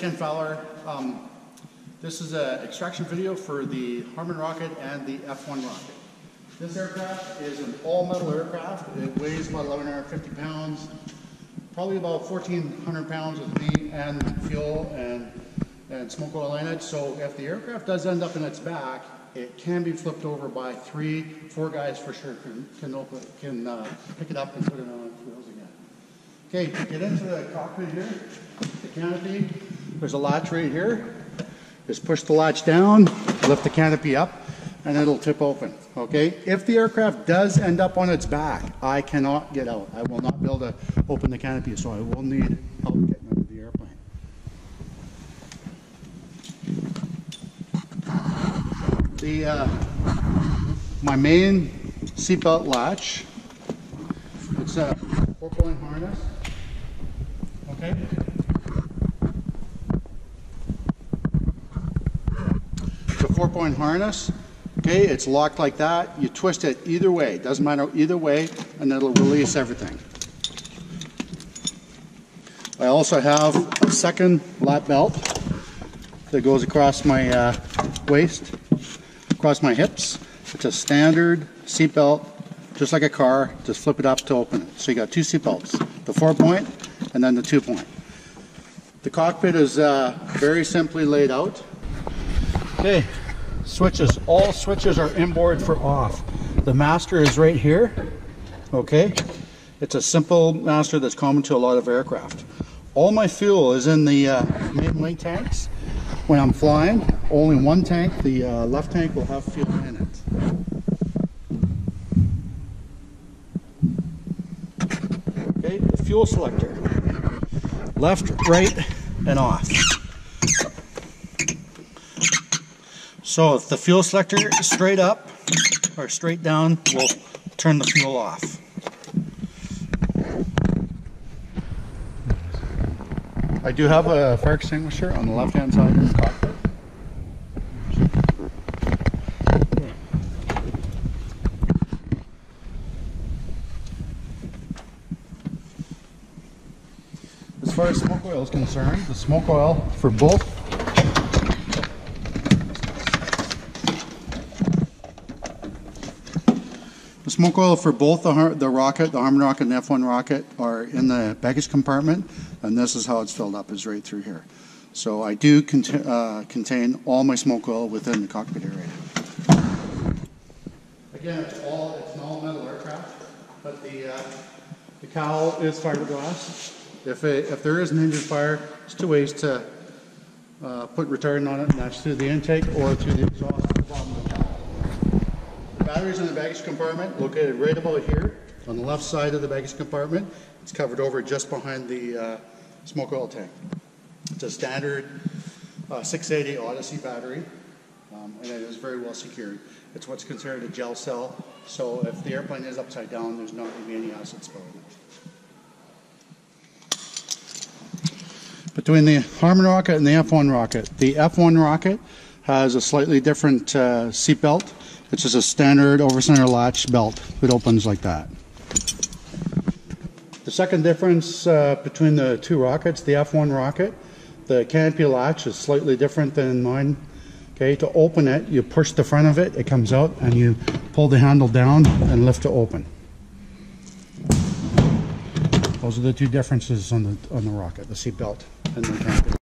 Ken Fowler. Um, this is an extraction video for the Harmon rocket and the F-1 rocket. This aircraft is an all-metal aircraft. It weighs about 1,150 pounds, probably about 1,400 pounds with me and fuel and, and smoke oil in it. So if the aircraft does end up in its back, it can be flipped over by three, four guys for sure can, can, open, can uh, pick it up and put it on wheels again. Okay, get into the cockpit here, the canopy, there's a latch right here. Just push the latch down, lift the canopy up, and it'll tip open. Okay, if the aircraft does end up on its back, I cannot get out. I will not be able to open the canopy, so I will need help getting out of the airplane. The uh, my main seatbelt latch. It's a four-point harness. Okay. It's a four-point harness. Okay, it's locked like that. You twist it either way. Doesn't matter either way, and it'll release everything. I also have a second lap belt that goes across my uh, waist, across my hips. It's a standard seat belt, just like a car. Just flip it up to open it. So you got two seat belts, the four point and then the two point. The cockpit is uh, very simply laid out. Okay, switches. All switches are inboard for off. The master is right here. Okay, it's a simple master that's common to a lot of aircraft. All my fuel is in the uh, main tanks. When I'm flying, only one tank, the uh, left tank, will have fuel in it. Okay, the fuel selector. Left, right, and off. So if the fuel selector is straight up or straight down, we'll turn the fuel off. I do have a fire extinguisher on the left hand side of the cockpit. As far as smoke oil is concerned, the smoke oil for both smoke oil for both the, the rocket, the Harmon rocket and the F1 rocket are in the baggage compartment, and this is how it's filled up, is right through here. So I do cont uh, contain all my smoke oil within the cockpit area. Again, it's all, it's an all metal aircraft, but the, uh, the cowl is fiberglass. If, it, if there is an engine fire, there's two ways to uh, put retardant on it, and that's through the intake or through the exhaust the of the cowl. The batteries in the baggage compartment located right about here on the left side of the baggage compartment. It's covered over just behind the uh, smoke oil tank. It's a standard uh, 680 Odyssey battery, um, and it is very well secured. It's what's considered a gel cell, so if the airplane is upside down, there's not going to be any acid spilling. Between the Harmon rocket and the F1 rocket, the F1 rocket has a slightly different uh, seat belt. It's just a standard over center latch belt. It opens like that. The second difference uh, between the two rockets, the F1 rocket, the canopy latch is slightly different than mine. Okay, to open it, you push the front of it, it comes out, and you pull the handle down and lift to open. Those are the two differences on the on the rocket, the seat belt and the canopy.